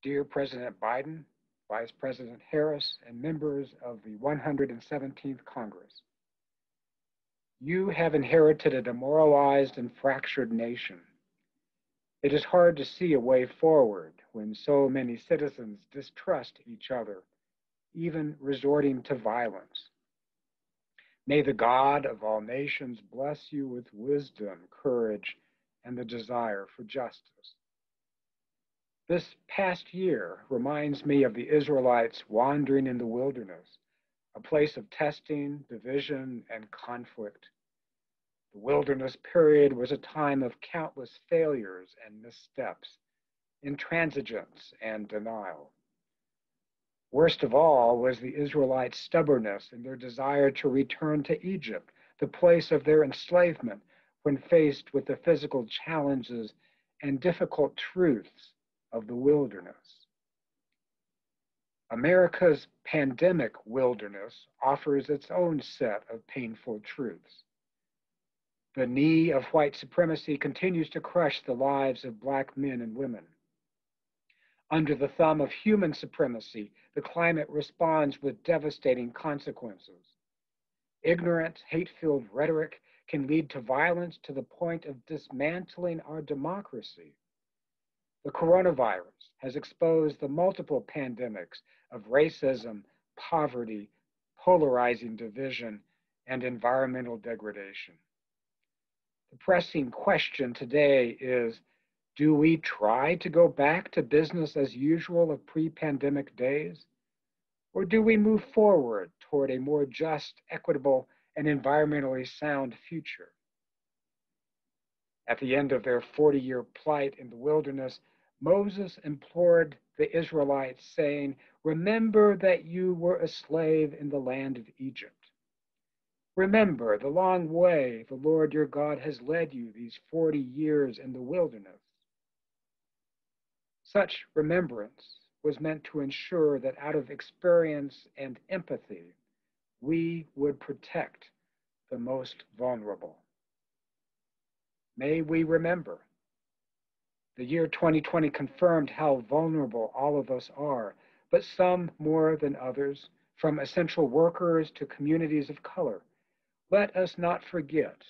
Dear President Biden, Vice President Harris, and members of the 117th Congress, you have inherited a demoralized and fractured nation. It is hard to see a way forward when so many citizens distrust each other, even resorting to violence. May the God of all nations bless you with wisdom, courage, and the desire for justice. This past year reminds me of the Israelites wandering in the wilderness, a place of testing, division, and conflict. The wilderness period was a time of countless failures and missteps, intransigence and denial. Worst of all was the Israelites' stubbornness and their desire to return to Egypt, the place of their enslavement, when faced with the physical challenges and difficult truths of the wilderness. America's pandemic wilderness offers its own set of painful truths. The knee of white supremacy continues to crush the lives of Black men and women. Under the thumb of human supremacy, the climate responds with devastating consequences. Ignorant, hate filled rhetoric can lead to violence to the point of dismantling our democracy. The coronavirus has exposed the multiple pandemics of racism, poverty, polarizing division, and environmental degradation. The pressing question today is do we try to go back to business as usual of pre pandemic days? Or do we move forward toward a more just, equitable, and environmentally sound future? At the end of their 40 year plight in the wilderness, Moses implored the Israelites, saying, Remember that you were a slave in the land of Egypt. Remember the long way the Lord your God has led you these 40 years in the wilderness. Such remembrance was meant to ensure that out of experience and empathy, we would protect the most vulnerable. May we remember. The year 2020 confirmed how vulnerable all of us are, but some more than others, from essential workers to communities of color. Let us not forget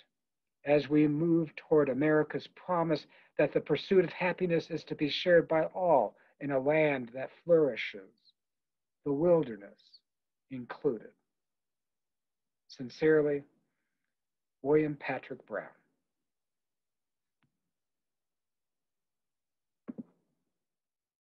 as we move toward America's promise that the pursuit of happiness is to be shared by all in a land that flourishes, the wilderness included. Sincerely, William Patrick Brown.